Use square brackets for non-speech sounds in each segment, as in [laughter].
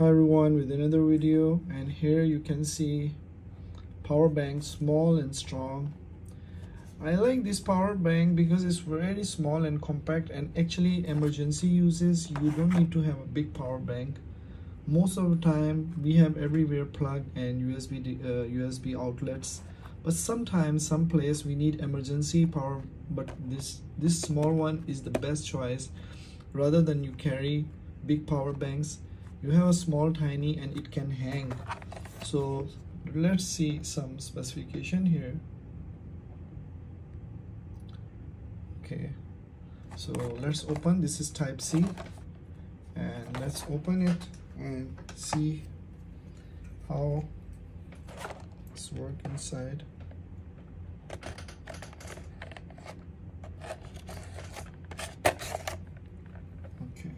hi everyone with another video. And here you can see power bank small and strong. I like this power bank because it's very small and compact and actually emergency uses. You don't need to have a big power bank. Most of the time we have everywhere plug and USB uh, USB outlets. But sometimes some place we need emergency power but this this small one is the best choice. Rather than you carry big power banks you have a small tiny and it can hang. So let's see some specification here. Okay. So let's open. This is type C. And let's open it and see how it's work inside okay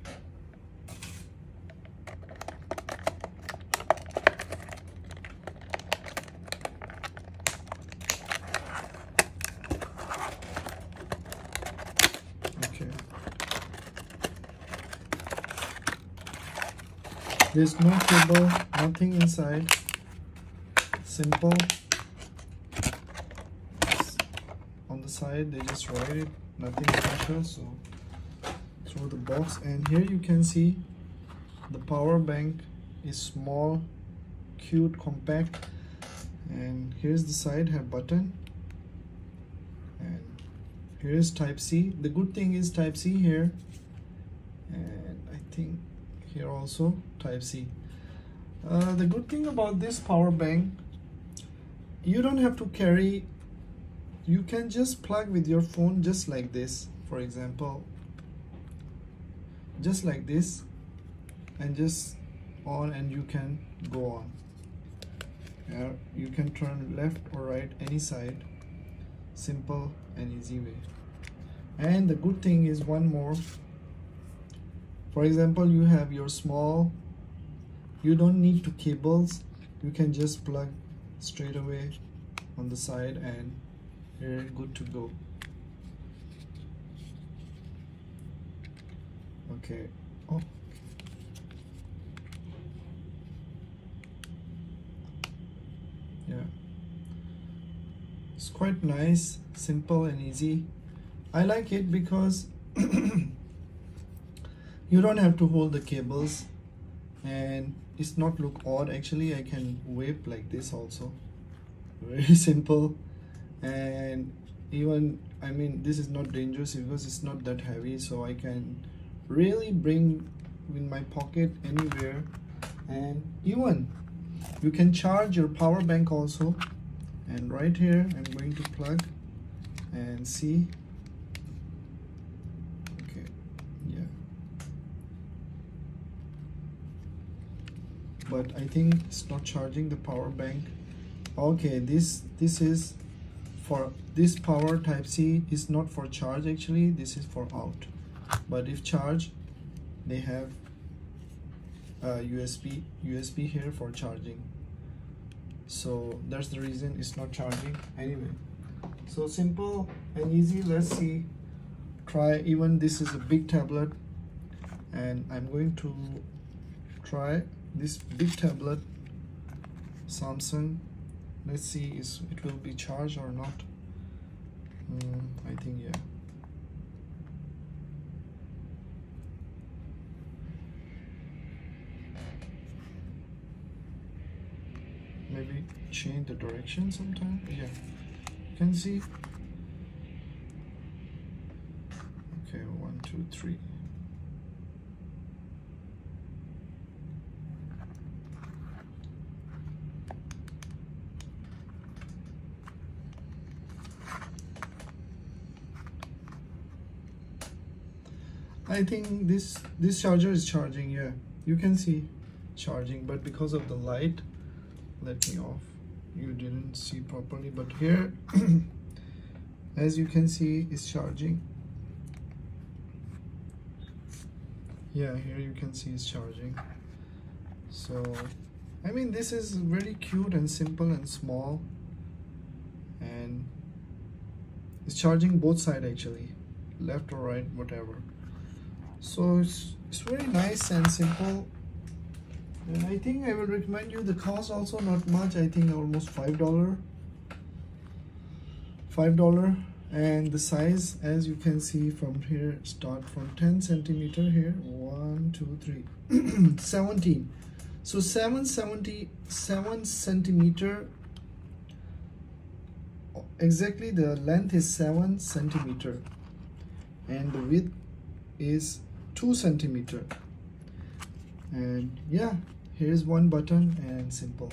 okay there's no cable nothing inside. Simple. On the side they just write it. Nothing special so through the box. And here you can see the power bank is small cute compact. And here's the side have button. And here's type C. The good thing is type C here. And I think here also type C. Uh, the good thing about this power bank you don't have to carry you can just plug with your phone just like this for example. Just like this and just on and you can go on. Yeah, you can turn left or right any side. Simple and easy way. And the good thing is one more for example you have your small you don't need two cables. You can just plug straight away on the side and you're good to go. Okay. Oh. Yeah. It's quite nice simple and easy. I like it because [clears throat] you don't have to hold the cables and it's not look odd. Actually I can whip like this also. [laughs] Very simple. And even I mean this is not dangerous because it's not that heavy so I can really bring in my pocket anywhere. And even you can charge your power bank also. And right here I'm going to plug and see okay yeah but I think it's not charging the power bank. Okay this this is for this power type C is not for charge actually this is for out. But if charge they have uh, USB USB here for charging. So that's the reason it's not charging anyway. So simple and easy let's see try even this is a big tablet. And I'm going to try this big tablet Samsung let's see is it will be charged or not. Mm, I think yeah. Maybe change the direction sometime? Yeah. You can see. Okay one two three I think this this charger is charging yeah. You can see charging but because of the light let me off. You didn't see properly but here [clears throat] as you can see it's charging. Yeah here you can see it's charging. So I mean this is very cute and simple and small. And it's charging both side actually left or right whatever so it's, it's very nice and simple. And I think I will recommend you the cost also not much. I think almost five dollar. Five dollar. And the size as you can see from here start from 10 centimeter here. One two three. [clears throat] 17 so 770 7 centimeter. Exactly the length is 7 centimeter. And the width is 2 centimeter. And yeah here's one button and simple